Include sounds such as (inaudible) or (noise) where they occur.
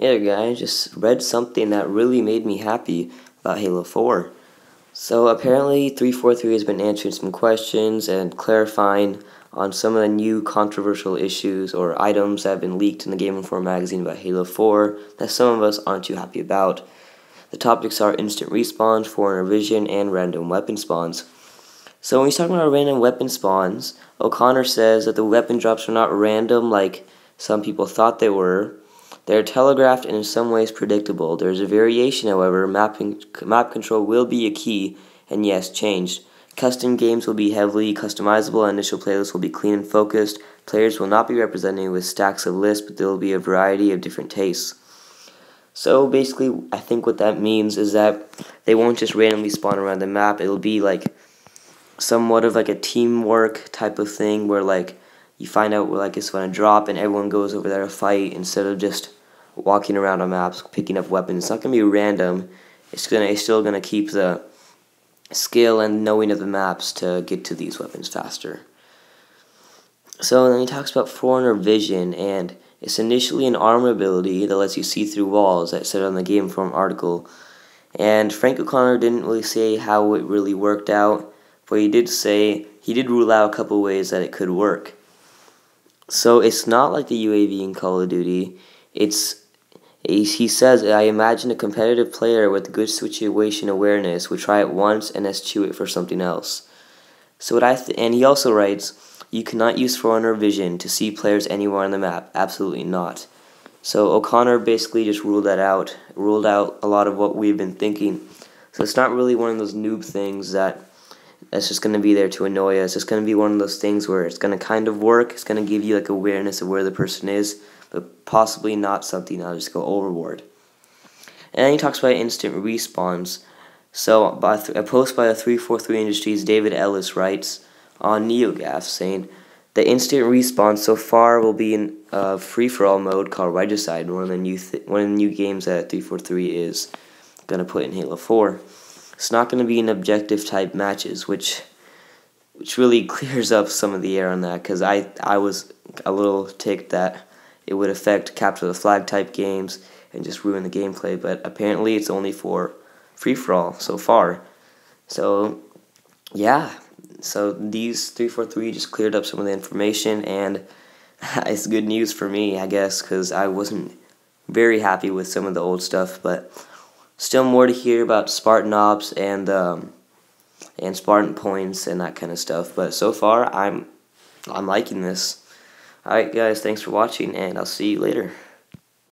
Hey there guys, just read something that really made me happy about Halo 4. So apparently 343 has been answering some questions and clarifying on some of the new controversial issues or items that have been leaked in the Game Informer magazine about Halo 4 that some of us aren't too happy about. The topics are instant respawns, Forerunner Vision, and random weapon spawns. So when he's talking about random weapon spawns, O'Connor says that the weapon drops are not random like some people thought they were, they are telegraphed and in some ways predictable. There is a variation, however. Mapping, map control will be a key, and yes, changed. Custom games will be heavily customizable, initial playlists will be clean and focused. Players will not be represented with stacks of lists, but there will be a variety of different tastes. So basically, I think what that means is that they won't just randomly spawn around the map. It'll be like somewhat of like a teamwork type of thing where like you find out where like it's going to drop and everyone goes over there to fight instead of just walking around on maps, picking up weapons. It's not gonna be random. It's gonna it's still gonna keep the skill and knowing of the maps to get to these weapons faster. So then he talks about Forerunner Vision and it's initially an armor ability that lets you see through walls that said on the Game Informer article. And Frank O'Connor didn't really say how it really worked out, but he did say he did rule out a couple ways that it could work. So it's not like the UAV in Call of Duty. It's he says, I imagine a competitive player with good situation awareness would try it once and eschew it for something else. So what I th- and he also writes, you cannot use Forerunner Vision to see players anywhere on the map. Absolutely not. So O'Connor basically just ruled that out, ruled out a lot of what we've been thinking. So it's not really one of those noob things that that's just going to be there to annoy us. It's just going to be one of those things where it's going to kind of work. It's going to give you like awareness of where the person is, but possibly not something that'll just go overboard. And he talks about instant respawns. So, by a post by the 343 Industries, David Ellis writes on NeoGAF saying, The instant respawn so far will be in a free for all mode called Regicide, one of the new, one of the new games that 343 is going to put in Halo 4. It's not going to be an objective type matches, which which really (laughs) clears up some of the air on that because I, I was a little ticked that it would affect capture the flag type games and just ruin the gameplay, but apparently it's only for free for all so far. So, yeah. So these 343 just cleared up some of the information, and (laughs) it's good news for me, I guess, because I wasn't very happy with some of the old stuff, but still more to hear about Spartan Ops and um, and Spartan points and that kind of stuff. But so far, I'm I'm liking this. Alright guys, thanks for watching and I'll see you later.